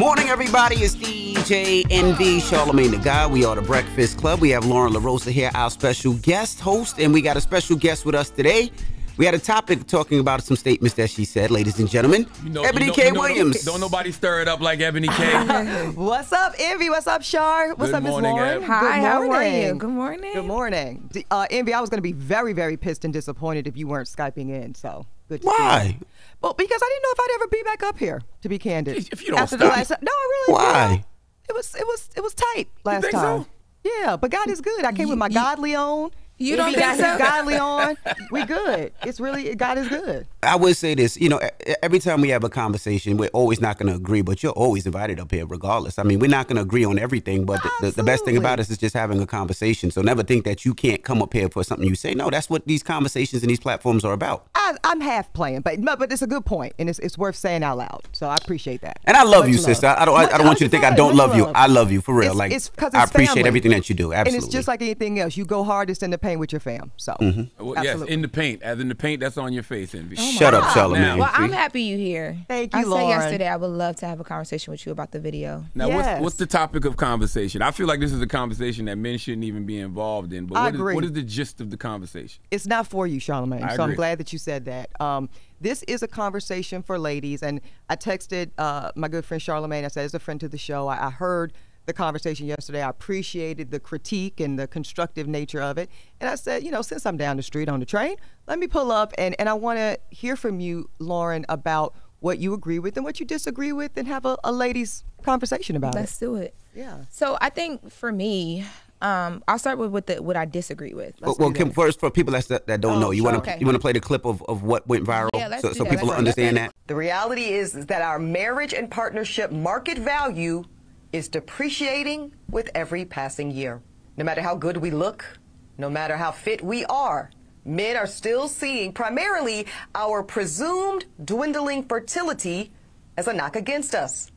Morning, everybody. It's DJ Envy, Charlamagne the God. We are the Breakfast Club. We have Lauren LaRosa here, our special guest host, and we got a special guest with us today. We had a topic talking about some statements that she said, ladies and gentlemen. You know- Eboni you know- K. you know- Williams. Don't nobody stir it up like Eboni K. What's up, Envy? What's up, Shar? What's Good up, Miss morning, Lauren? Eb. Hi, Good how are you? Good morning. Good morning. D- Uh, Envy, I was going to be very, very pissed and disappointed if you weren't Skyping in. So good to see you. Why? Well, because I didn't know if I'd ever be back up here, to be candid. If you don't After the stop. last, no, I really Why? did. It was, it was, it was tight last think time. so? Yeah, but God is good. I came with my You- godly on. You don't got think his so? godly on. We good. It's really God is good. I would say this, you know, every time we have a conversation, we're always not going to agree, but you're always invited up here regardless. I mean, we're not going to agree on everything, but the, the, the best thing about us is just having a conversation. So never think that you can't come up here for something you say. No, that's what these conversations and these platforms are about. I, I'm half playing, but no, but it's a good point, and it's, it's worth saying out loud. So I appreciate that. And I love Much you, sister. I don't. Much- I don't want you to think I don't love you. love. I love you for real. It's- like it's 'cause I it's appreciate family. everything that you do. Absolutely. And it's just like anything else. You go hardest in the paint with your fam. So Mm-hmm. Well, yes, in the paint. As in the paint, that's on your face, Envy. Shut up, Charlamagne. Well, I'm happy you here. Thank I you, said Lauren. yesterday I would love to have a conversation with you about the video. Now, Yes. what's, what's the topic of conversation? I feel like this is a conversation that men shouldn't even be involved in. But I what is- agree. what is the gist of the conversation? it's not for you, Charlamagne. I So I'm glad that you said that. Um, this is a conversation for ladies, and I texted uh, my good friend Charlamagne. I said, as a friend to the show, I, I heard the conversation yesterday. I appreciated the critique and the constructive nature of it. And I said, you know, since I'm down the street on the train, let me pull up and, and I want to hear from you, Lauren, about what you agree with and what you disagree with, and have a, a ladies' conversation about it. Let's do it. Yeah. So I think for me, um, I'll start with what the what I disagree with. Well, well, Kim, that. first for people that, that don't Oh, know, you want to. Okay. you want to play the clip of, of what went viral, Yeah, so, so that. people Let's- understand let's- that. The reality is, is that our marriage and partnership market value is depreciating with every passing year. No matter how good we look, no matter how fit we are, men are still seeing primarily our presumed dwindling fertility as a knock against us.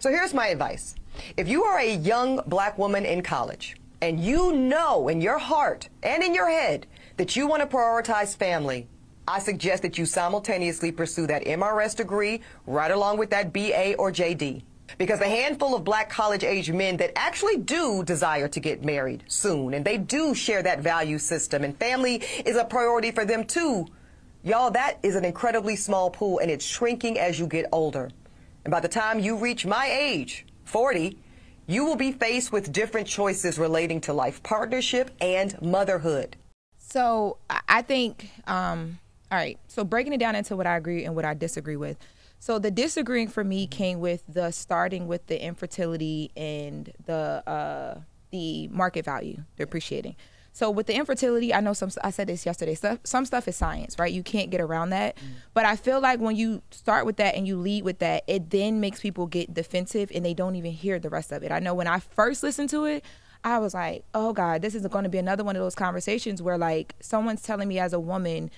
So here's my advice. If you are a young black woman in college and you know in your heart and in your head that you want to prioritize family, I suggest that you simultaneously pursue that MRS degree right along with that BA or JD. Because the handful of black college age men that actually do desire to get married soon and they do share that value system and family is a priority for them too. Y'all, that is an incredibly small pool and it's shrinking as you get older. And by the time you reach my age, 40, you will be faced with different choices relating to life partnership and motherhood. So I- think, um, all right. So breaking it down into what I agree and what I disagree with. So the disagreeing for me came with the starting with the infertility and the uh, the market value, the appreciating. So with the infertility, I know some. I said this yesterday. Stuff, some stuff is science, right? You can't get around that. But I feel like when you start with that and you lead with that, it then makes people get defensive and they don't even hear the rest of it. I know when I first listened to it, I was like, oh God, this is going to be another one of those conversations where like someone's telling me as a woman,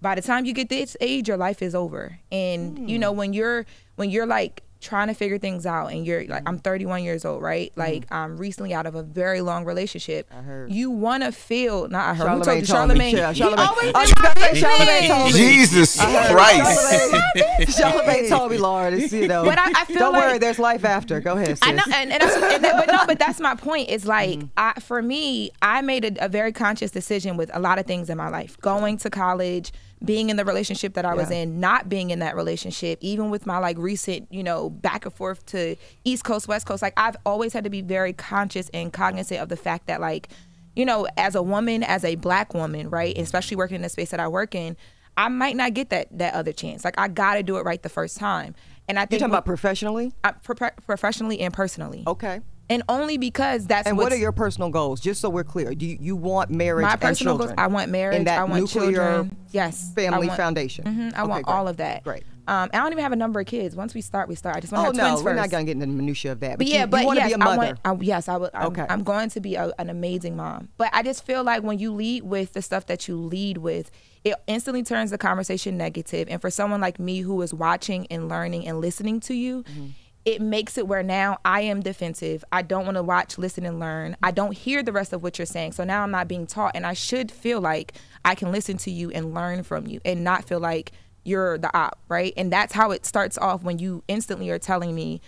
by the time you get this age, your life is over. And you know, when you're when you're like trying to figure things out and you're like I'm 31 years old, right? Mm-hmm. Like I'm recently out of a very long relationship. I heard. You want to feel not I heard who told you told me. Charlamagne. He Charlamagne- always I been was gonna say best Charlamagne told me. Jesus Christ! Charlamagne, Charlamagne told me, Lauren. It's, you know, But I- I feel don't like- worry, there's life after. Go ahead, sis. I know, and, and, that's, and that, but no, but that's my point. Is mm-hmm. like, I, for me, I made a, a very conscious decision with a lot of things in my life. Going to college, being in the relationship that I was in, not being in that relationship, even with my like recent, you know, back and forth to East Coast, West Coast. Like, I've always had to be very conscious and cognizant of the fact that, like, you know, as a woman, as a black woman, right, especially working in the space that I work in. I might not get that that other chance. Like I got to do it right the first time. And I think You're talking about professionally? uh, pro- professionally and personally. Okay. And only because that's And what are your personal goals? Just so we're clear, do you, you want marriage my and personal goals? I want marriage. And that I want nuclear children. Yes. Family want- foundation. Mhm, I Okay, want great. all of that. Great. Um, I don't even have a number of kids. Once we start, we start. I just want Oh to have no, twins we're not gonna get into the minutia of that. But, But you, yeah, but you want to yes, be a mother. I want. I, yes, I would. I'm, Okay. I'm going to be a, an amazing mom. But I just feel like when you lead with the stuff that you lead with, it instantly turns the conversation negative. And for someone like me who is watching and learning and listening to you. Mm-hmm. It makes it where now I am defensive. I don't want to watch, listen, and learn. I don't hear the rest of what you're saying. So now I'm not being taught. And I should feel like I can listen to you and learn from you and not feel like you're the op, right? And that's how it starts off when you instantly are telling me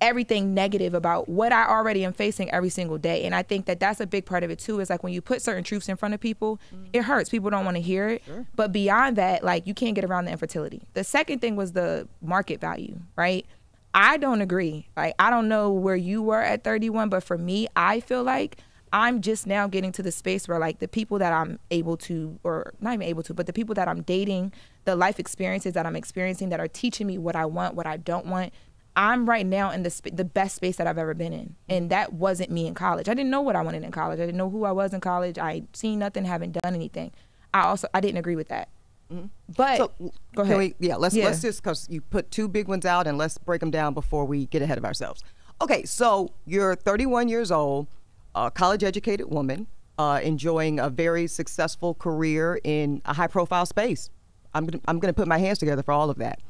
everything negative about what I already am facing every single day. And I think that that's a big part of it too. Is like when you put certain truths in front of people, mm. it hurts. People don't want to hear it. Sure. But beyond that, like you can't get around the infertility. The second thing was the market value, right? I don't agree. Like I don't know where you were at 31, but for me, I feel like I'm just now getting to the space where like the people that I'm able to or not even able to, but the people that I'm dating, the life experiences that I'm experiencing that are teaching me what I want, what I don't want, I'm right now in the the best space that I've ever been in, and that wasn't me in college. I didn't know what I wanted in college. I didn't know who I was in college. I seen nothing, haven't done anything. I also I didn't agree with that. Mm-hmm. But so, go ahead. We, yeah, let's yeah. let's just because you put two big ones out, and let's break them down before we get ahead of ourselves. Okay, so you're 31 years old, a college-educated woman, uh, enjoying a very successful career in a high-profile space. I'm gonna, I'm going to put my hands together for all of that.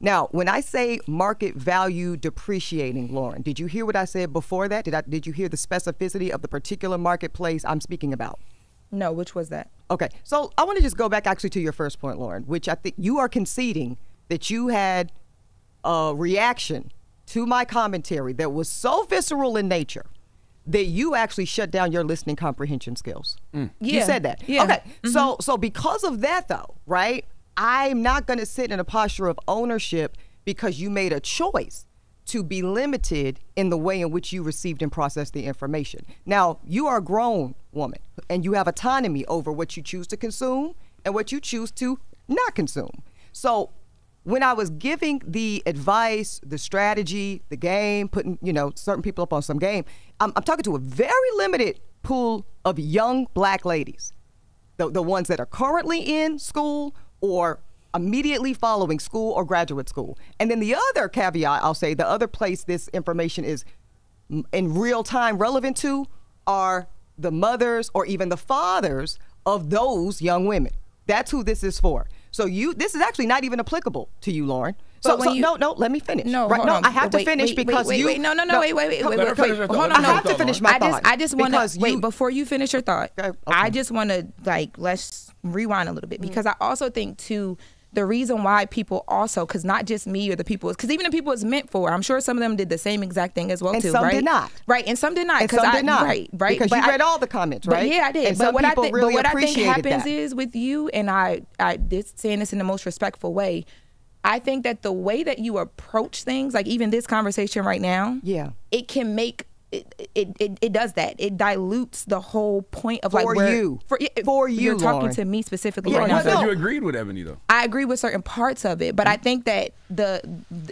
Now, when I say market value depreciating, Lauren, did you hear what I said before that? Did I did you hear the specificity of the particular marketplace I'm speaking about? No, which was that? Okay. So I want to just go back actually to your first point, Lauren, which I think you are conceding that you had a reaction to my commentary that was so visceral in nature that you actually shut down your listening comprehension skills. Mm. Yeah. You said that. Yeah. Okay. Mm-hmm. So so because of that though, right? I'm not going to sit in a posture of ownership because you made a choice to be limited in the way in which you received and processed the information. Now, you are a grown woman and you have autonomy over what you choose to consume and what you choose to not consume. So, when I was giving the advice, the strategy, the game, putting, you know, certain people up on some game, I'm, I'm talking to a very limited pool of young black ladies. The, the ones that are currently in school or immediately following school or graduate school. And then the other caveat, I'll say, the other place this information is in real time relevant to are the mothers or even the fathers of those young women. That's who this is for. So you, this is actually not even applicable to you, Lauren. So, so you, no, no, let me finish. No, right, no, on. I have wait, to finish wait, because wait, you. Wait, no, no, no, wait, wait, wait, wait, wait, wait. Hold on, I have to finish my I thought. Just, I just want to wait before you finish your thought. Okay, okay. I just want to like let's rewind a little bit mm. because I also think too the reason why people also, because not just me or the people, because even the people it's meant for, I'm sure some of them did the same exact thing as well and too. some right? did not. Right, and some did not. And some I, did not. Right, right. Because but you read I, all the comments, right? yeah, I did. And but what people I think, really but what I think happens that. is with you, and I, I this saying this in the most respectful way. I think that the way that you approach things, like even this conversation right now, yeah, it can make it, it, it, it, does that. It dilutes the whole point of like for where, you. For, for you, you're talking Lauren. to me specifically yeah, right you now. said you agreed with Eboni though. I agree with certain parts of it, but I think that the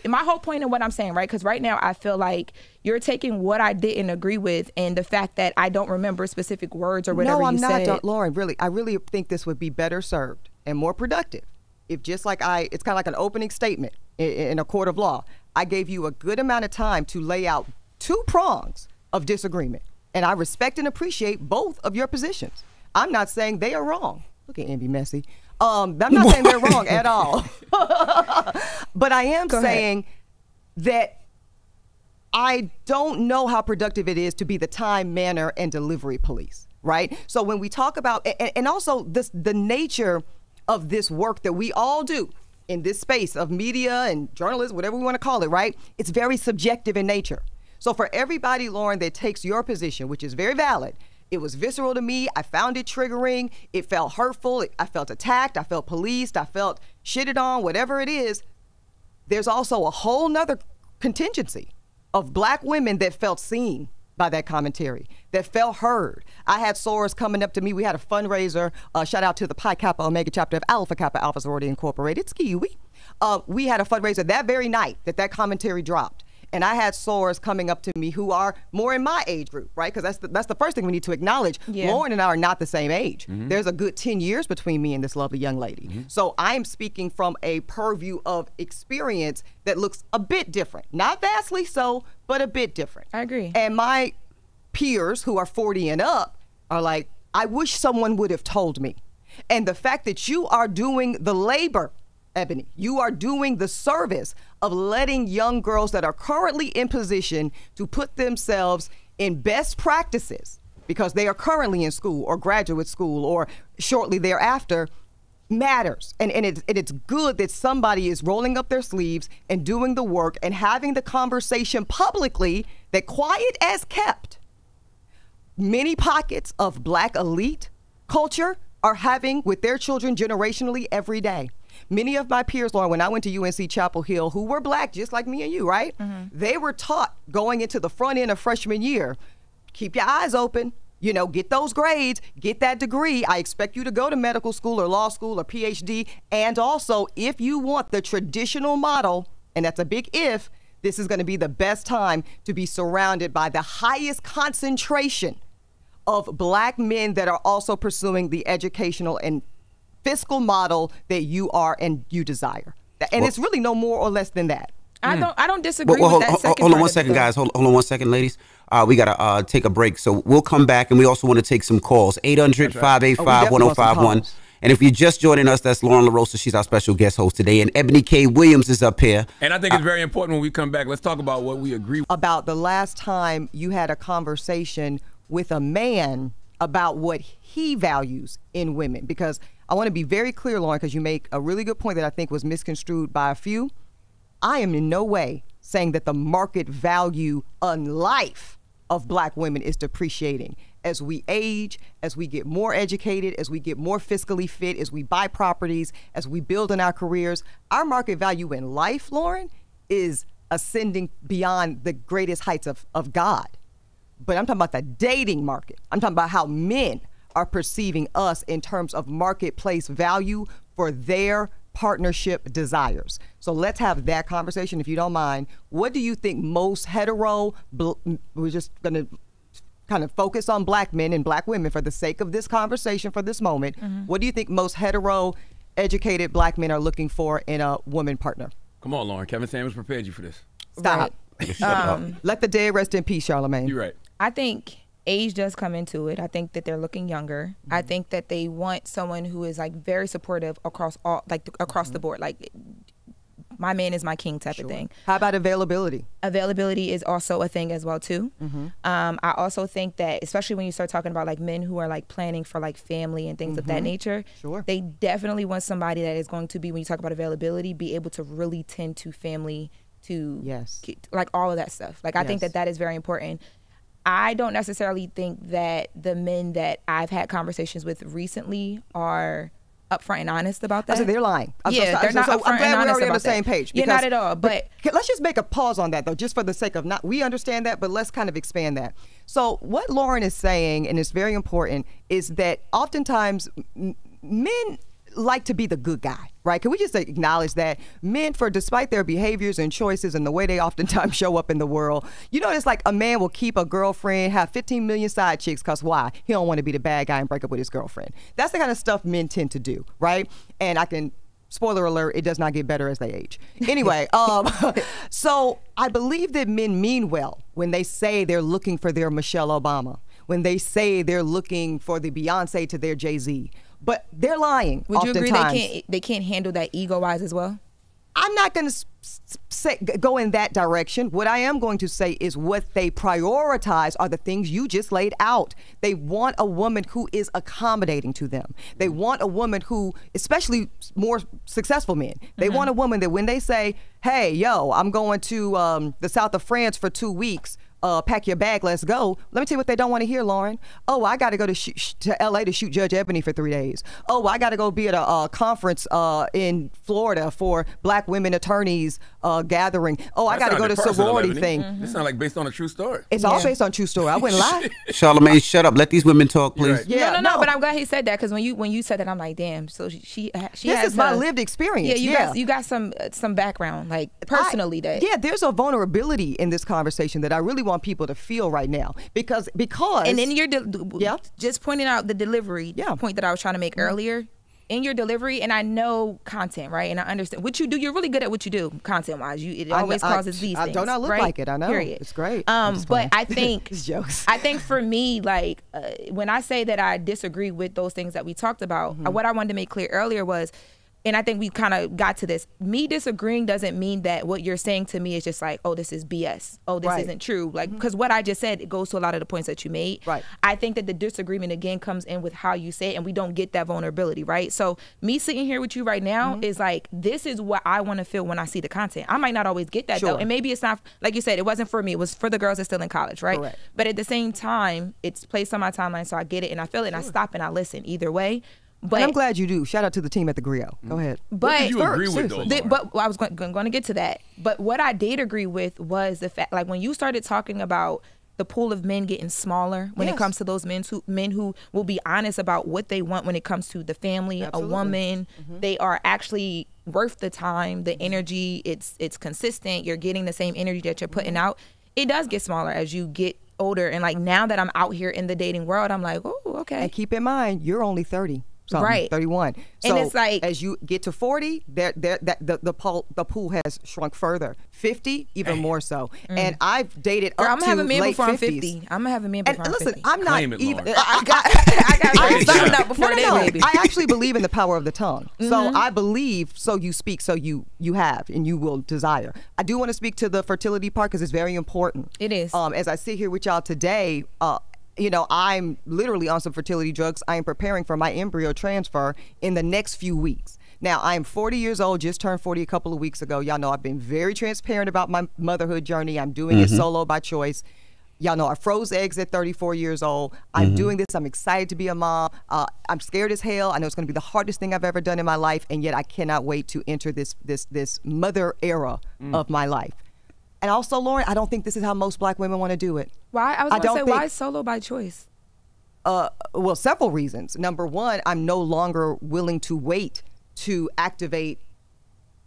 my whole point of what I'm saying, right? Because right now I feel like you're taking what I didn't agree with and the fact that I don't remember specific words or whatever no, I'm you not, said. Lauren. Really, I really think this would be better served and more productive if just like I, it's kind of like an opening statement in, in a court of law. I gave you a good amount of time to lay out two prongs of disagreement and I respect and appreciate both of your positions. I'm not saying they are wrong. Look at Envy Messy. Um, I'm not saying they're wrong at all. but I am Go saying ahead. that I don't know how productive it is to be the time, manner, and delivery police, right? So when we talk about, and, and also this, the nature of this work that we all do in this space of media and journalism, whatever we want to call it, right? It's very subjective in nature. So for everybody, Lauren, that takes your position, which is very valid, it was visceral to me. I found it triggering. It felt hurtful. I felt attacked. I felt policed. I felt shitted on, whatever it is. There's also a whole nother contingency of black women that felt seen by that commentary, that felt heard. I had sorors coming up to me. We had a fundraiser. Uh, shout out to the Pi Kappa Omega chapter of Alpha Kappa Alpha Sorority Incorporated. Skee-Wee. Uh, we had a fundraiser that very night that that commentary dropped. And I had sorors coming up to me who are more in my age group, right? Because that's the, that's the first thing we need to acknowledge. Yeah. Lauren and I are not the same age. Mm-hmm. There's a good 10 years between me and this lovely young lady. Mm-hmm. So I'm speaking from a purview of experience that looks a bit different. Not vastly so, but a bit different. I agree. And my peers who are 40 and up are like, I wish someone would have told me. And the fact that you are doing the labor Eboni, you are doing the service of letting young girls that are currently in position to put themselves in best practices because they are currently in school or graduate school or shortly thereafter matters. And, and, it's, and it's good that somebody is rolling up their sleeves and doing the work and having the conversation publicly that quiet as kept. Many pockets of black elite culture are having with their children generationally every day many of my peers lauren when i went to unc chapel hill who were black just like me and you right mm-hmm. they were taught going into the front end of freshman year keep your eyes open you know, get those grades, get that degree. I expect you to go to medical school or law school or PhD. And also, if you want the traditional model, and that's a big if, this is going to be the best time to be surrounded by the highest concentration of black men that are also pursuing the educational and fiscal model that you are and you desire. And Well- it's really no more or less than that. I don't. I don't disagree Well, well, with hold, that hold- second hold on part one of it, second, though. guys. Hold, hold on one second, ladies. Uh, we got to uh, take a break. So we'll come back and we also want to take some calls 800 585 definitely want some 1051. calls. And if you're just joining us, that's Lauren LaRosa. She's our special guest host today. And Eboni K. Williams is up here. And I think it's very important when we come back. Let's talk about what we agree. about the last time you had a conversation with a man about what he values in women. Because I want to be very clear, Lauren, because you make a really good point that I think was misconstrued by a few. I am in no way saying that the market value on life of black women is depreciating. As we age, as we get more educated, as we get more fiscally fit, as we buy properties, as we build in our careers, our market value in life, Lauren, is ascending beyond the greatest heights of, of God. But I'm talking about the dating market. I'm talking about how men are perceiving us in terms of marketplace value for their partnership desires. So let's have that conversation if you don't mind. What do you think most hetero, bl- we're just going to kind of focus on black men and black women for the sake of this conversation for this moment. What do you think most hetero, educated black men are looking for in a woman partner? Come on, Lauren. Kevin Samuels prepared you for this. Stop. Um, Let the dead rest in peace, Charlamagne. You're right. I think age does come into it. I think that they're looking younger. I mm-hmm. think that they want someone who is like very supportive across all, like across the mm-hmm. board. Like my man is my king type of thing. How about availability? Availability is also a thing as well too. Mm-hmm. Um, I also think that especially when you start talking about like men who are like planning for like family and things of that nature, Sure. they definitely want somebody that is going to be when you talk about availability, be able to really tend to family to Yes. like all of that stuff. Like I think that that is very important. I don't necessarily think that the men that I've had conversations with recently are upfront and honest about that. I said they're lying. I'm yeah, so- they're so- not so upfront I'm glad and we're already on the that. same page. Yeah, not at all. But Okay, let's just make a pause on that though, just for the sake of not. We understand that, but let's kind of expand that. So what Lauren is saying, and it's very important, is that oftentimes men like to be the good guy, right? Can we just acknowledge that men, for despite their behaviors and choices and the way they oftentimes show up in the world, you know, it's like a man will keep a girlfriend, have 15 million side chicks, cause why? He don't want to be the bad guy and break up with his girlfriend. That's the kind of stuff men tend to do, right? And I can spoiler alert it does not get better as they age anyway um, so i believe that men mean well when they say they're looking for their michelle obama when they say they're looking for the beyonce to their jay-z but they're lying would you agree they can't they can't handle that ego wise as well? I'm not going to say go in that direction. What I am going to say is what they prioritize are the things you just laid out. They want a woman who is accommodating to them. They want a woman who, especially more successful men, they want a woman that when they say, "Hey, yo, I'm going to um, the south of France for two weeks." Uh, pack your bag, let's go. Let me tell you what they don't want to hear, Lauren. Oh, I got to go to sh- sh- to L.A. to shoot Judge Eboni for three days. Oh, I got to go be at a uh, conference uh, in Florida for Black women attorneys uh, gathering. Oh, I got to go to sounded personal, sorority Eboni. thing. This sounds like based on a true story. It's all based on true story. I wouldn't lie. Charlamagne, shut up. Let these women talk, please. right. Yeah, no, no, no, no. But I'm glad he said that because when you when you said that, I'm like, damn. So she she, she This has is my a- lived experience. Yeah, you Yeah. got you got some uh, some background like personally I- that Yeah, there's a vulnerability in this conversation that I really want people to feel right now because because And in your de- Yeah. just pointing out the delivery Yeah. point that I was trying to make earlier. In your delivery, and I know content, right? And I understand what you do. You're really good at what you do, content wise. You it I- always I- causes these I- things. don't I look right? like it? I know. Period. It's great. Um, but playing. I think It's jokes. I think for me, like uh, when I say that I disagree with those things that we talked about, Mm-hmm. uh, what I wanted to make clear earlier was and I think we kind of got to this. Me disagreeing doesn't mean that what you're saying to me is just like, oh, this is BS. Oh, this Right. isn't true. Like, because what I just said, it goes to a lot of the points that you made. Right. I think that the disagreement again comes in with how you say it, and we don't get that vulnerability, right? So, me sitting here with you right now Mm-hmm. is like, this is what I want to feel when I see the content. I might not always get that though, and maybe it's not like you said, it wasn't for me. It was for the girls that's still in college, right? Correct. But at the same time, it's placed on my timeline, so I get it and I feel it, and I stop and I listen. Either way, but and I'm glad you do. Shout out to the team at the Grio. Go ahead. but what did you agree with though? the- Lauren? but I was going, going to get to that. But what I did agree with was the fact, like when you started talking about the pool of men getting smaller when Yes. it comes to those men who men who will be honest about what they want when it comes to the family, Absolutely. a woman. Mm-hmm. They are actually worth the time, the energy. It's it's consistent. You're getting the same energy that you're putting Mm-hmm. out. It does get smaller as you get older, and like now that I'm out here in the dating world, I'm like, oh, okay. And keep in mind, you're only 30. Something, Right. 31. And So it's like- as you get to 40, there, there, that the the pool, the pool has shrunk further. 50, even more so. And I've dated Mm. Girl, up I'm to gonna have a man late before I'm 50. I'm gonna have a man And before I'm listen, 50. I'm not Claim it, even. I got, I got I ready actually- up before no, the no, day, no. baby. I actually believe in the power of the tongue. So Mm-hmm. I believe, so you speak, so you you have, and you will desire. I do want to speak to the fertility part because it's very important. It is. Um, as I sit here with y'all today, uh, you know, I'm literally on some fertility drugs. I am preparing for my embryo transfer in the next few weeks. Now, I am 40 years old, just turned 40 a couple of weeks ago. Y'all know I've been very transparent about my motherhood journey. I'm doing it mm-hmm. solo by choice. Y'all know I froze eggs at 34 years old. I'm mm-hmm. doing this. I'm excited to be a mom. Uh, I'm scared as hell. I know it's going to be the hardest thing I've ever done in my life, and yet I cannot wait to enter this this this mother era mm. of my life. And also, Lauren, I don't think this is how most black women want to do it. Why? I was gonna say, think- why solo by choice? Uh, well, several reasons. Number one, I'm no longer willing to wait to activate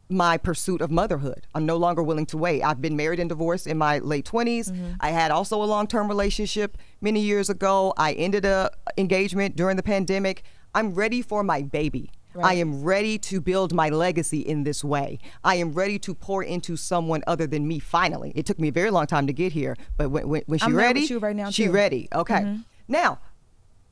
my pursuit of motherhood. I'm no longer willing to wait. I've been married and divorced in my late 20s. I had also a long-term relationship many years ago. I ended a engagement during the pandemic. I'm ready for my baby. I am ready to build my legacy in this way. I am ready to pour into someone other than me. Finally, it took me a very long time to get here, but when, when, when she I'm ready, you right now, she too. ready. Okay. Now,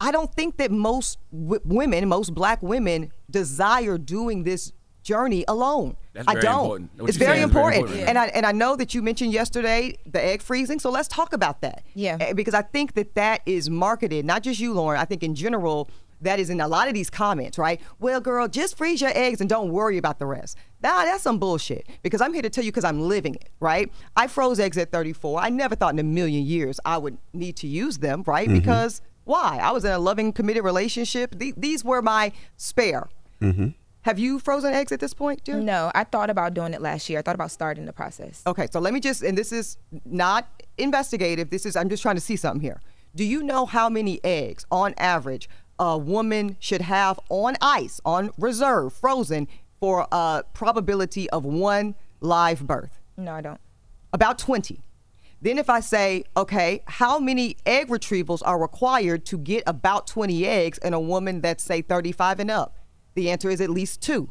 I don't think that most w- women, most black women, desire doing this journey alone. That's I very don't. important. It's very saying is very important. important. And I and I know that you mentioned yesterday the egg freezing, so let's talk about that. Yeah. Eh, Because I think that that is marketed, not just you, Lauren. I think in general. That is in a lot of these comments, right? Well, girl, just freeze your eggs and don't worry about the rest. Nah, that's some bullshit. Because I'm here to tell you because I'm living it, right? I froze eggs at 34. I never thought in a million years I would need to use them, right? Mm-hmm. Because why? I was in a loving, committed relationship. The- These were my spare. Mm-hmm. Have you frozen eggs at this point, dear? No, I thought about doing it last year. I thought about starting the process. Okay, so let me just, and this is not investigative. This is, I'm just trying to see something here. Do you know how many eggs, on average, a woman should have on ice, on reserve, frozen, for a probability of one live birth? No, I don't. About 20. Then if I say, okay, how many egg retrievals are required to get about 20 eggs in a woman that's say 35 and up? The answer is at least two.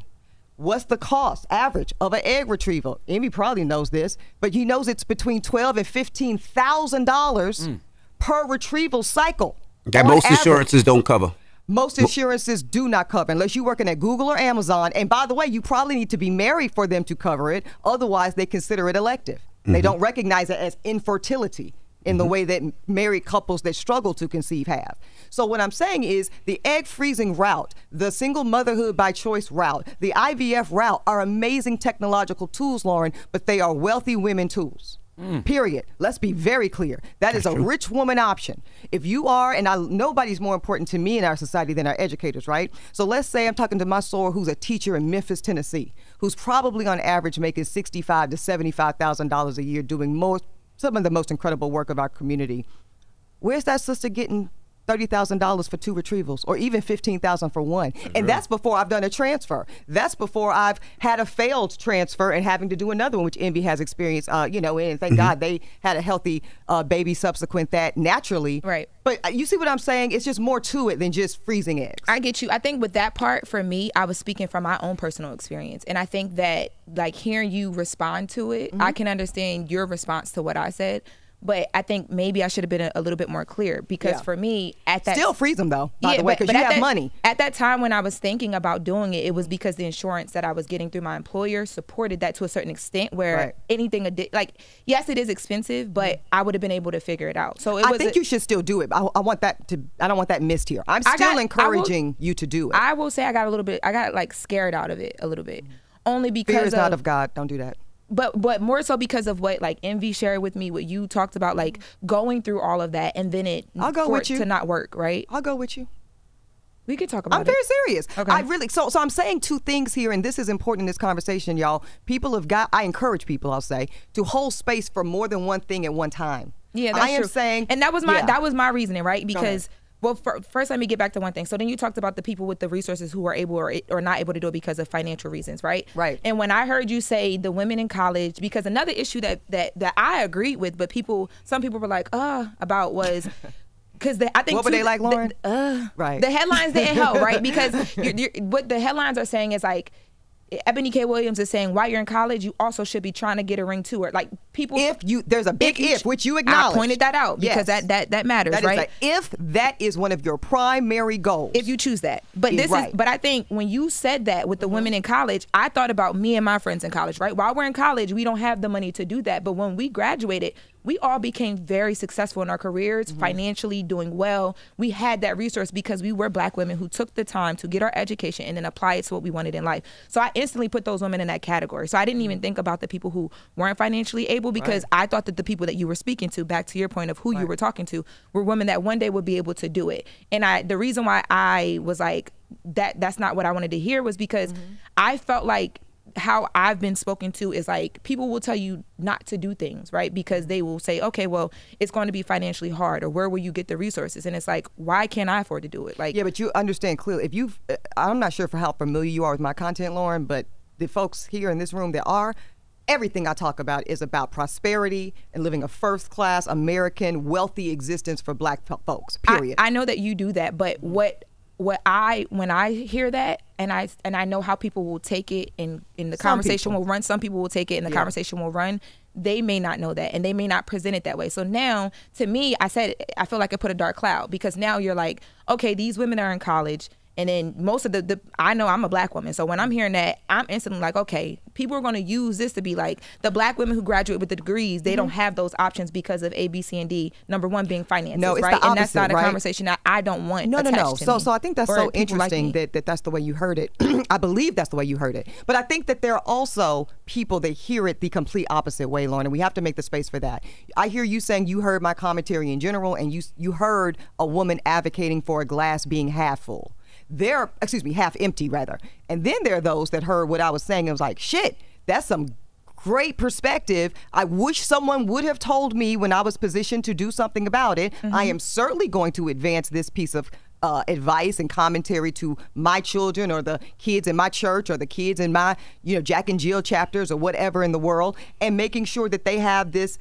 What's the cost average of an egg retrieval? Envy probably knows this, but he knows it's between twelve and fifteen thousand dollars mm. per retrieval cycle. That most average. insurances don't cover. Most insurances do not cover unless you're working at Google or Amazon. And by the way, you probably need to be married for them to cover it. Otherwise, they consider it elective. They mm-hmm. don't recognize it as infertility in the mm-hmm. way that married couples that struggle to conceive have. So what I'm saying is the egg freezing route, the single motherhood by choice route, the IVF route are amazing technological tools, Lauren, but they are wealthy women tools. Mm. Period. Let's be very clear. That is a rich woman option. If you are, and I, nobody's more important to me in our society than our educators, right? So let's say I'm talking to my soror who's a teacher in Memphis, Tennessee, who's probably on average making sixty-five to seventy-five thousand dollars a year, doing most some of the most incredible work of our community. Where's that sister getting thirty thousand dollars for two retrievals, or even fifteen thousand for one? and that's before I've done a transfer. That's before I've had a failed transfer and having to do another one, which Envy has experienced. Uh, you know, and thank God they had a healthy uh, baby subsequent that naturally. Right. But uh, you see what I'm saying? It's just more to it than just freezing eggs. I get you. I think with that part, for me, I was speaking from my own personal experience. And I think that, like, hearing you respond to it, Mm-hmm. I can understand your response to what I said. But I think maybe I should have been a, a little bit more clear because Yeah. for me at that Still freeze them though, by the way, because you have that- money. At that time when I was thinking about doing it, it was because the insurance that I was getting through my employer supported that to a certain extent. Where Right. anything like yes, it is expensive, but mm-hmm. I would have been able to figure it out. So it I think a- you should still do it. I, I want that to. I don't want that missed here. I'm still got- I will- encouraging you to do it. I will say I got a little bit. I got like scared out of it a little bit, mm-hmm. only because Fear is not of- of God. Don't do that. But but more so because of what like Envy shared with me, what you talked about, like going through all of that, and then it I'll go with you. to not work, right? I'll go with you. We could talk about I'm it. very serious. Okay. I really so so I'm saying two things here, and this is important in this conversation, y'all. People have got. I encourage people. I'll say to hold space for more than one thing at one time. Yeah, that's I am true. saying, and that was my yeah. that was my reasoning, right? Because well, fir- first let me get back to one thing. So then you talked about the people with the resources who are able or, or not able to do it because of financial reasons, right? Right. And when I heard you say the women in college, because another issue that that that I agreed with, but people, some people were like, uh, about was. Because I think What were too, they like, the- Lauren? uh, Right. The headlines didn't help, right? Because you're, you're, what the headlines are saying is like, Eboni K. Williams is saying, while you're in college, you also should be trying to get a ring too, or like people. If you there's a big if, you- which you acknowledge. I pointed that out because Yes. that that that matters, That is right? a- if that is one of your primary goals. if you choose that. But this right. is but I think when you said that with the mm-hmm. women in college, I thought about me and my friends in college, right? While we're in college, we don't have the money to do that, but when we graduated, we all became very successful in our careers, mm-hmm. financially doing well. We had that resource because we were black women who took the time to get our education and then apply it to what we wanted in life. So I instantly put those women in that category. So I didn't even mm-hmm. think about the people who weren't financially able because I thought that the people that you were speaking to, back to your point of who you were talking to, were women that one day would be able to do it. And I the reason why I was like that that's not what I wanted to hear was because I felt like how I've been spoken to is like people will tell you not to do things, right? Because they will say, okay, well, it's going to be financially hard, or where will you get the resources? And it's like, why can't I afford to do it? Like, Yeah, but you understand clearly. If you, uh, I'm not sure for how familiar you are with my content, Lauren, but the folks here in this room that are, everything I talk about is about prosperity and living a first class American wealthy existence for black fo- folks. I- Period. I, know that you do that, but what what I when I hear that and I and I know how people will take it and in the Some conversation people. will run. Some people will take it and the Yeah. conversation will run. They may not know that and they may not present it that way. So now, to me, I said I feel like I put a dark cloud because now you're like, okay, these women are in college. And then most of the, the I know I'm a black woman, so when I'm hearing that, I'm instantly like, okay, people are going to use this to be like the black women who graduate with the degrees. They don't have those options because of A, B, C, and D. Number one being finances, Mm-hmm. No, it's the right? and that's not a right? conversation that I don't want. No, no, no. So, so I think that's so people like interesting that, that that's the way you heard it. I believe that's the way you heard it. But I think that there are also people that hear it the complete opposite way, Lauren, and we have to make the space for that. I hear you saying you heard my commentary in general, and you you heard a woman advocating for a glass being half full. There, excuse me, half empty rather. And then there are those that heard what I was saying and was like, shit, that's some great perspective. I wish someone would have told me when I was positioned to do something about it. I am certainly going to advance this piece of uh, advice and commentary to my children or the kids in my church or the kids in my, you know, Jack and Jill chapters or whatever in the world, and making sure that they have this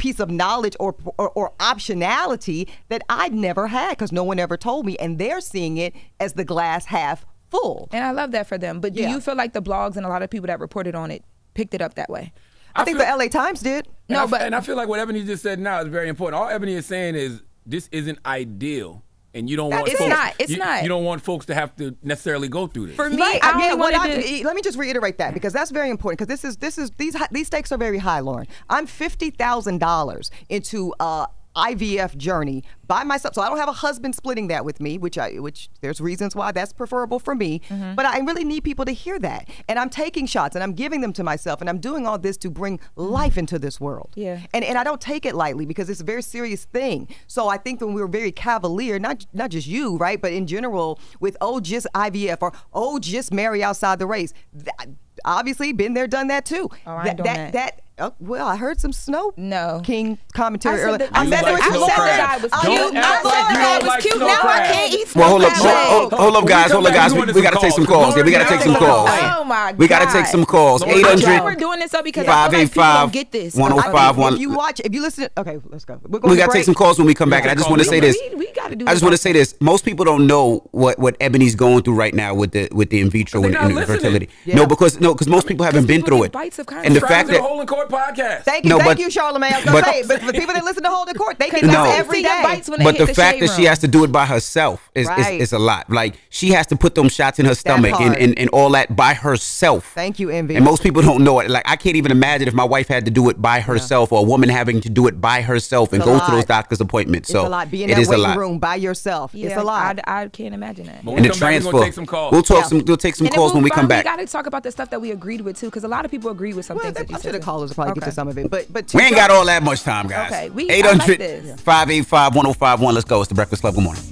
piece of knowledge or, or, or optionality that I'd never had because no one ever told me, and they're seeing it as the glass half full. and I love that for them. But do Yeah. you feel like the blogs and a lot of people that reported on it picked it up that way? I, think feel- the LA Times did. No, I, but- and I feel like what Eboni just said now is very important. All Eboni is saying is this isn't ideal, and you don't want It's folks, not. It's you, not. You don't want folks to have to necessarily go through this. For me, Right. I yeah, only what I- to. let me just reiterate that because that's very important because this is this is these these stakes are very high, Lauren. I'm fifty thousand dollars into uh IVF journey by myself. So I don't have a husband splitting that with me, which I which there's reasons why that's preferable for me. Mm-hmm. But I really need people to hear that. And I'm taking shots and I'm giving them to myself and I'm doing all this to bring life into this world. Yeah. And and I don't take it lightly because it's a very serious thing. So I think when we were very cavalier, not not just you, right, but in general with oh just IVF or oh just marry outside the race. That, obviously been there, done that too. Oh, doing that. that oh, well, I heard some Snow No. King commentary I said earlier. that- I said like that snow you said crabs. that. was cute. don't- Don't I act like said that don't was cute. snow Now I can't eat Well, hold up, snow hold, hold up, guys. Hold up, guys. we We, wanna we do got to take some calls. calls. Yeah, we got to take some calls. Lauren, my We got to take some calls. Lauren, Eight But y'all were hundred. doing this up because Five I feel like people don't get this. one oh I think five one. If you watch, if you listen, okay, let's go. We're going We got to take some calls when we come back, and I just want to say this. We, we got to do. I just want to say this. Most people don't know what, what Eboni's going through right now with the with the in vitro But and, and listening. fertility. Yeah. No, because no, because most people haven't been through it. bites of And the fact to the that hole court podcast. Thank you, No, thank but- you, Charlamagne. I was gonna but- say, but for people that listen to Holding Court, they can Because No. no. I every see your day. bites when they But the fact that she has to do it by herself is, is, is a lot. Like she has to put them shots in her stomach and, and, and all that by herself. Thank you, Envy. And most people don't know it. Like I can't even imagine if my wife had to do it by herself or a woman having to do it by herself and It's a go to those doctor's appointments. So it's so a lot. Be in it that is a waiting lot. room by yourself. Yeah, it's a lot. I, I can't imagine that. But And the we come back, we're transfer. take some calls. We'll talk Yeah. some. We'll take some And then calls when we come back. We got to talk about the stuff that we agreed with too, because a lot of people agree with some well, things they, that you I'm said. sure the callers will probably get to some of it, but but We ain't got all that much time, guys. Okay, we- 800 this. 585 1051. Let's go. It's the Breakfast Club. Good morning.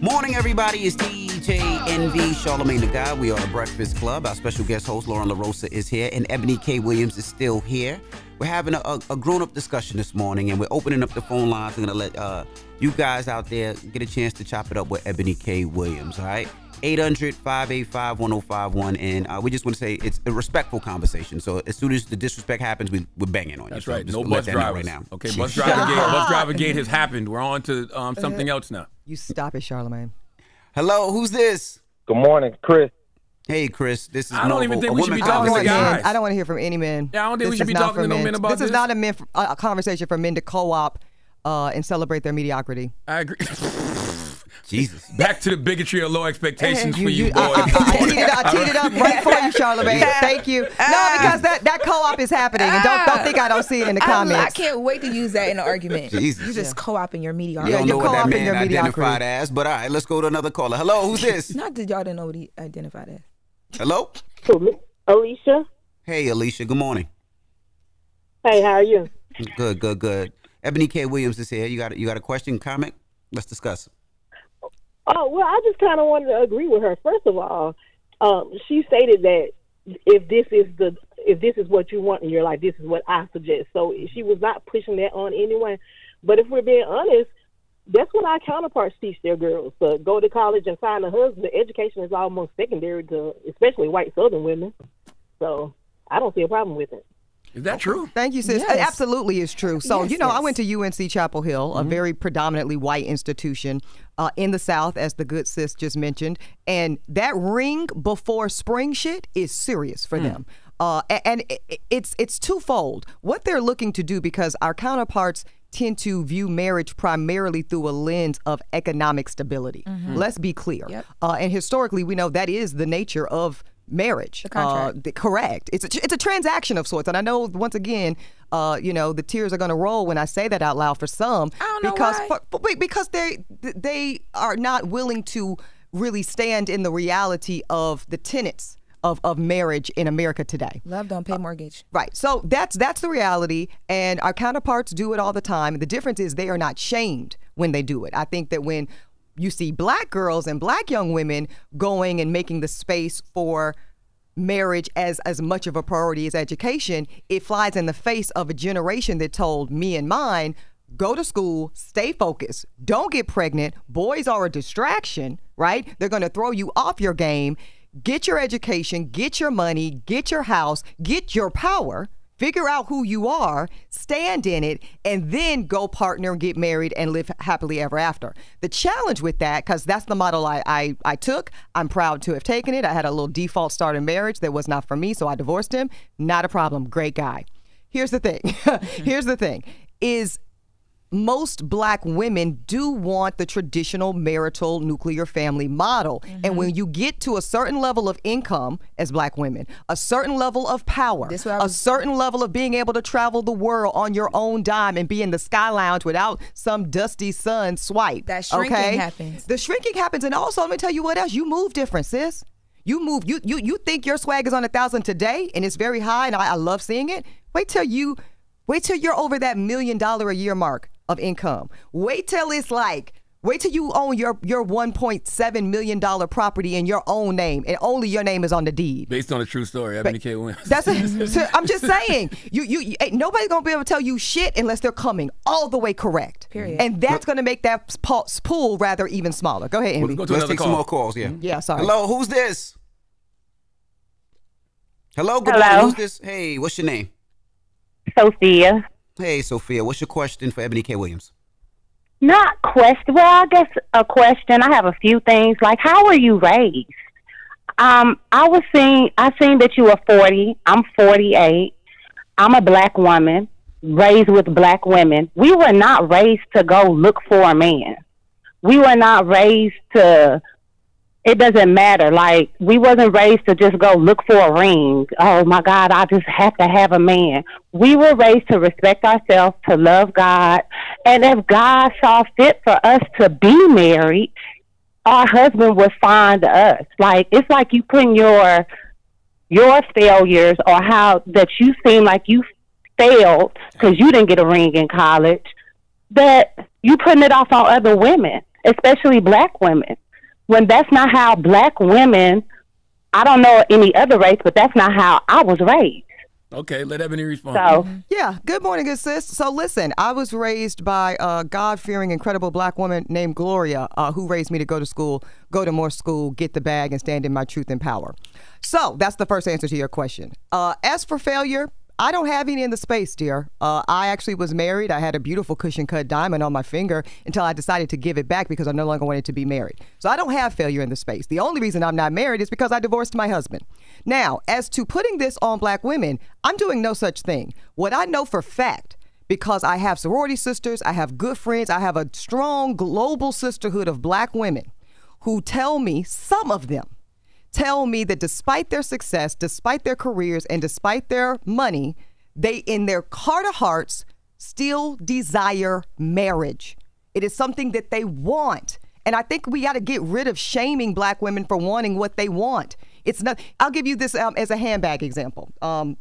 Morning, everybody. It's DJ Envy Charlamagne the God. We are the Breakfast Club. Our special guest host, Lauren LaRosa, is here, and Eboni K. Williams is still here. We're having a, a, a grown up discussion this morning, and we're opening up the phone lines. We're going to let uh, you guys out there get a chance to chop it up with Eboni K. Williams, all right? 800 585 1051. And uh, we just want to say it's a respectful conversation. So as soon as the disrespect happens, we, we're banging on you. That's right. just No bus that drivers. right now. Okay, bus driver gate. Bus driver gate has happened. We're on to um, something else now. You stop it, Charlamagne. Hello, who's this? Good morning, Chris. Hey, Chris. This is I don't Novo, even think a we should be talking to guys. Men. I don't want to hear from any men. Yeah, I don't think we This should is be talking for to no men about This is not a, men, a a conversation for men to co-op uh, and celebrate their mediocrity. I agree. Jesus. Back to the bigotry of low expectations for You- you, you- boys. I, I- I teed it up, I teed it up right for you, Charlamagne. Thank you. No, because that, that co-op is happening, and don't don't think I don't see it in the ah. I, I can't wait to use that in an argument. Jesus. You just co-oping your mediocrity. Yeah, don't you're know what that co-opting man your mediocrity. identified as, but all right, let's go to another caller. Hello, who's this? Not that y'all didn't know what he identified as. Hello? Alicia. Hey, Alicia. Good morning. Hey, how are you? Good, good, good. Eboni K. Williams is here. You got you got a question, comment? Let's discuss. Oh well, I just kind of wanted to agree with her. First of all, um, she stated that if this is the if this is what you want in your life, this is what I suggest. So she was not pushing that on anyone. But if we're being honest, that's what our counterparts teach their girls: to go to college and find a husband. Education is almost secondary to, especially white Southern women. So I don't see a problem with it. Is that true? Thank you, sis. Yes. It absolutely is true. So, Yes, you know, I went to UNC Chapel Hill, a very predominantly white institution uh, in the South, as the good sis just mentioned. And that ring before spring shit is serious for them. Uh, and it- it- it's it's twofold. What they're looking to do, because our counterparts tend to view marriage primarily through a lens of economic stability. Let's be clear. Yep. Uh, and historically, we know that is the nature of marriage. The contract. Uh, the- correct. It's a, it's a transaction of sorts, and I know once again, uh, you know, the tears are going to roll when I say that out loud for some. I don't know because why. Because they they are not willing to really stand in the reality of the tenets of of marriage in America today. Love don't pay mortgage. Right. So that's that's the reality, and our counterparts do it all the time. The difference is they are not shamed when they do it. I think that when you see black girls and black young women going and making the space for marriage as as much of a priority as education, it flies in the face of a generation that told me and mine, go to school, stay focused, don't get pregnant. Boys are a distraction, right? They're going to throw you off your game. Get your education, get your money, get your house, get your power. Figure out who you are, stand in it, and then go partner, get married, and live happily ever after. The challenge with that, because that's the model I, I, I took, I'm proud to have taken it. I had a little default start in marriage that was not for me, so I divorced him. Not a problem. Great guy. Here's the thing. Here's the thing. Is most black women do want the traditional marital nuclear family model. And mm-hmm. when you get to a certain level of income as black women, a certain level of power, This what I a certain level of being able to travel the world on your own dime and be in the sky lounge without some dusty sun swipe. That shrinking okay? happens. The shrinking happens. And also, let me tell you what else. You move different, sis. You move. You you you think your swag is on a thousand today, and it's very high, and I, I love seeing it. Wait till you, wait till you're over that million dollar a year mark of income. Wait till it's like, wait till you own your your 1.7 million dollar property in your own name, and only your name is on the deed. Based on a true story, Eboni K. Williams. That's it. So I'm just saying, you, you, you ain't nobody's gonna be able to tell you shit unless they're coming all the way correct. Period. And that's gonna make that pool rather even smaller. Go ahead, Let's Envy. go to Let's take call. some more calls. Yeah. Mm-hmm. Yeah, sorry. Hello, who's this? Hello, good Hello. morning. Who's this? Hey, what's your name? Sophia. Hey, Sophia. What's your question for Eboni K. Williams? Not question. Well, I guess a question. I have a few things. Like, how were you raised? Um, I was seeing. I seen that you were forty. I'm forty eight. I'm a black woman raised with black women. We were not raised to go look for a man. We were not raised to. It doesn't matter. Like we wasn't raised to just go look for a ring. Oh my God, I just have to have a man. We were raised to respect ourselves, to love God, and if God saw fit for us to be married, our husband would find us. Like it's like you putting your your failures or how that you seem like you failed because you didn't get a ring in college. That you putting it off on other women, especially black women, when that's not how black women. I don't know any other race, but that's not how I was raised. Okay, let Eboni respond. So Yeah. Good morning, good sis. So listen, I was raised by a God-fearing, incredible black woman named Gloria, uh, who raised me to go to school, go to more school, get the bag, and stand in my truth and power. So that's the first answer to your question. Uh, as for failure, I don't have any in the space, dear. Uh, I actually was married. I had a beautiful cushion cut diamond on my finger until I decided to give it back because I no longer wanted to be married. So I don't have failure in the space. The only reason I'm not married is because I divorced my husband. Now, as to putting this on black women, I'm doing no such thing. What I know for fact, because I have sorority sisters, I have good friends, I have a strong global sisterhood of black women who tell me, some of them, tell me that despite their success, despite their careers, and despite their money, they, in their heart of hearts, still desire marriage. It is something that they want. And I think we got to get rid of shaming black women for wanting what they want. It's not, I'll give you this um, as a handbag example. Um,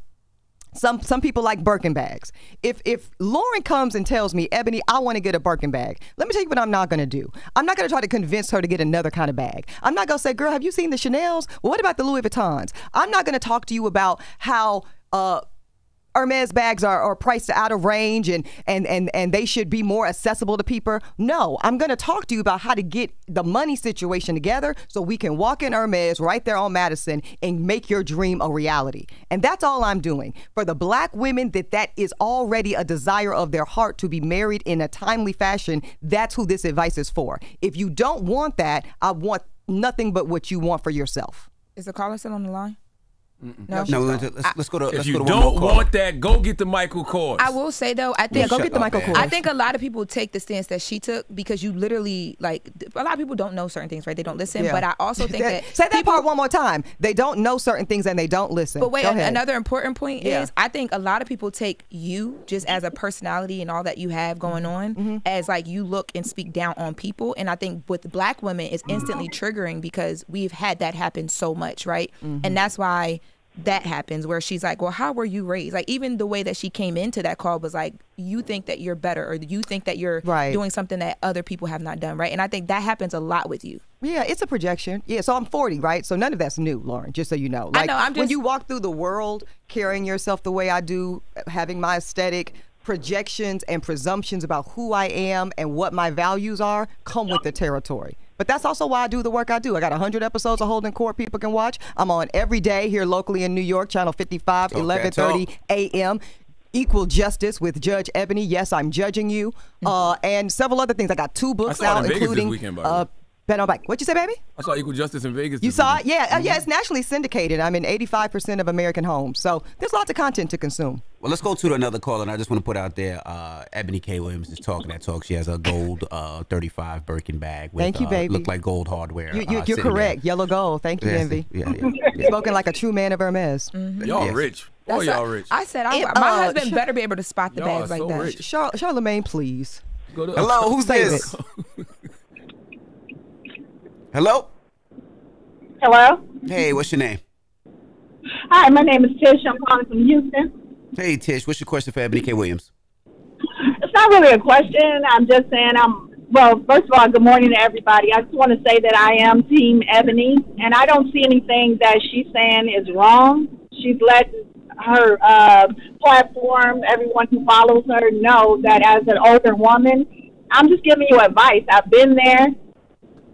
some some people like Birkin bags. If if Lauren comes and tells me, Eboni, I want to get a Birkin bag, let me tell you what I'm not to do. I'm not to try to convince her to get another kind of bag. I'm not to say, girl, have you seen the Chanel's? Well, what about the Louis Vuittons? I'm not to talk to you about how. Uh, Hermes bags are, are priced out of range and, and, and, and they should be more accessible to people. No, I'm going to talk to you about how to get the money situation together so we can walk in Hermes right there on Madison and make your dream a reality. And that's all I'm doing. For the black women that that is already a desire of their heart to be married in a timely fashion, that's who this advice is for. If you don't want that, I want nothing but what you want for yourself. Is the caller still on the line? No. No, let's, let's, let's go to. if let's you go to don't caller. want that, go get the Michael Kors. I will say though, I think Yeah, go get the Michael. Kors. I think a lot of people take the stance that she took because you literally like a lot of people don't know certain things, right? They don't listen. Yeah. But I also think that say that people- part one more time. They don't know certain things and they don't listen. But wait, Go an- ahead. another important point Yeah. is I think a lot of people take you just as a personality and all that you have going on Mm-hmm. as like you look and speak down on people. And I think with black women, it's instantly triggering because we've had that happen so much, right? Mm-hmm. And that's why that happens where she's like, well, how were you raised? Like even the way that she came into that call was like, you think that you're better or you think that you're Right. doing something that other people have not done, right? And I think that happens a lot with you. Yeah, it's a projection. Yeah, so I'm 40, right? So none of that's new, Lauren, just so you know. I Like know, I'm when you walk through the world carrying yourself the way I do, having my aesthetic, projections and presumptions about who I am and what my values are come with the territory. But that's also why I do the work I do. I got 100 episodes of Holding Court people can watch. I'm on every day here locally in New York, channel 55, Talk that 11:30 a.m. Equal Justice with Judge Eboni. Yes, I'm judging you. Uh, and several other things. I got two books saw out, in Vegas this including weekend, by uh, way. Bet on Bike. What'd you say, baby? I saw Equal Justice in Vegas. You this saw it? weekend. Yeah, uh, yeah. It's nationally syndicated. I'm in 85% of American homes, so there's lots of content to consume. Well, let's go to another caller, and I just want to put out there, uh, Eboni K. Williams is talking that talk. She has a gold uh, 35 Birkin bag. With, Thank you, uh, baby. Look like gold hardware. You, you, uh, you're correct. there. Yellow gold. Thank you, Yes, Envy. Yeah, yeah, yeah. Spoken like a true man of Hermes. Y'all Yes. rich. Oh, y'all why- rich. I said I, It- my uh, husband sh- better be able to spot the Y'all bags like so that. Char- Charlamagne, please. Go to- Hello, who's Save this? Hello. Hello. Hey, what's your name? Hi, my name is Tish. I'm calling from Houston. Hey, Tish. What's your question for Eboni K. Williams? It's not really a question. I'm just saying I'm. Well, first of all, good morning to everybody. I just want to say that I am Team Eboni, and I don't see anything that she's saying is wrong. She's let her uh, platform, everyone who follows her, know that as an older woman, I'm just giving you advice. I've been there.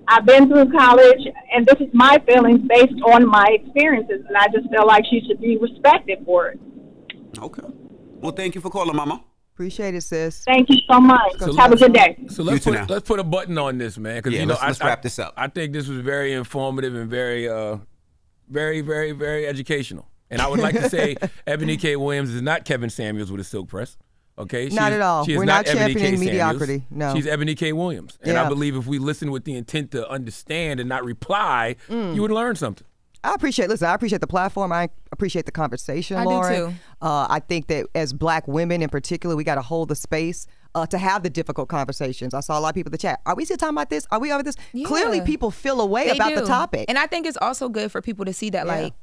I've been through college, and this is my feelings based on my experiences, and I just feel like she should be respected for it. Okay. Well, thank you for calling, Mama. Appreciate it, sis. Thank you so much. So Have a good day. So let's put now. let's put a button on this, man. Because Yeah, you know, let's- let's I, wrap I- this up. I think this was very informative and very uh, Very, very, very educational. And I would like to say Eboni K. Williams is not Kevin Samuels with a silk press. Okay, Not at all. She We're not, not championing mediocrity. No. she's Eboni K. Williams. And I believe if we listen with the intent to understand and not reply, Mm. you would learn something. I appreciate. Listen, I appreciate the platform. I appreciate the conversation, I do Lauren. too. Uh, I think that as Black women in particular, we got to hold the space uh, to have the difficult conversations. I saw a lot of people in the chat. Are we still talking about this? Are we over this? Clearly, people feel a way They about the topic. And I think it's also good for people to see that, Yeah. like, I, n-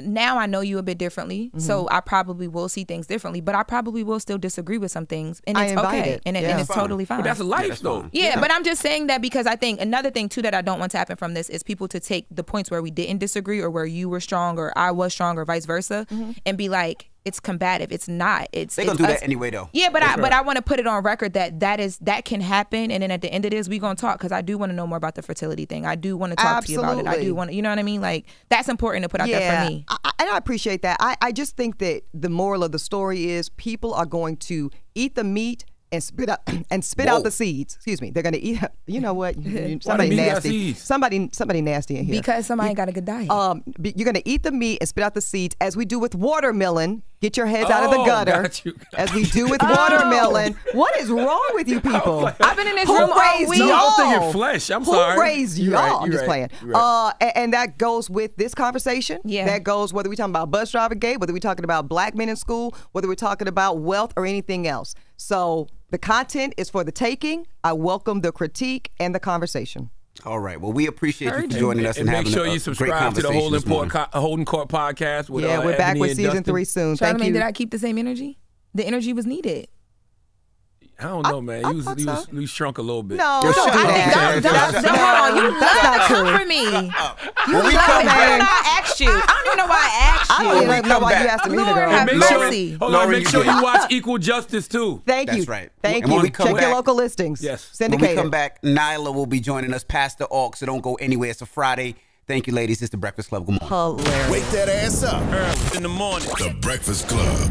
now I know you a bit differently, so Mm-hmm. I probably will see things differently, but I probably will still disagree with some things, and it's okay, it. and, it, Yeah. and it's Fine. totally fine. But that's life, that's though. fine. Yeah, but I'm just saying that because I think another thing too that I don't want to happen from this is people to take the points where we didn't disagree or where you were strong or I was strong or vice versa Mm-hmm. and be like it's combative. It's not. It's They're gonna do us- that anyway, though. Yeah, but I but I want to put it on record that that is that can happen, and then at the end of this, we gonna talk because I do want to know more about the fertility thing. I do want to talk to you about it. I do want to, you know what I mean? Like that's important to put out there for me. I, I- and I appreciate that. I, I just think that the moral of the story is people are going to eat the meat and spit out and spit Whoa. out the seeds. Excuse me. They're going to eat. You know what? somebody nasty. Somebody somebody nasty in here. Because somebody got a good diet. um, you're going to eat the meat and spit out the seeds, as we do with watermelon. Get your heads out of the Oh, gutter, got you. as we do with Oh. watermelon. What is wrong with you people? I've been in this Who room all raised week. No? I'm thinking flesh. I'm Who sorry. raised You y'all? right, I'm just right, playing. right. Uh, a- and, that goes with this conversation. Yeah. That goes whether we're talking about bus driver gate, whether we're talking about black men in school, whether we're talking about wealth or anything else. So the content is for the taking. I welcome the critique and the conversation. All right. Well, we appreciate you Heard for you. joining us and and, make having sure a, a you subscribe to the conversation Holding this Court, co- Holding Court podcast. With, yeah, uh, we're back Eboni with season Dustin. three soon. Thank Charlamagne, you. did I keep the same energy? The energy was needed. I don't know, man. I You was, thought you was, so. you shrunk a little bit. No, Yo, don't shut do up. that. That's- Don't, don't, hold on. You that's love not to come for me. You When we love come it. I back, don't know why I asked you. I don't even know why I asked I don't even know come why you asked me either, girl. have Make sure, mercy. hold Lori, on, make sure did. you watch Equal Justice too. Thank you. That's right. Thank And when you. we come Check back- your local listings. Yes. When we come back, Nyla will be joining us past the Orc, so don't go anywhere. It's a Friday. Thank you, ladies. It's the Breakfast Club. Good morning. Hilarious. Wake that ass up. In the morning. The Breakfast Club.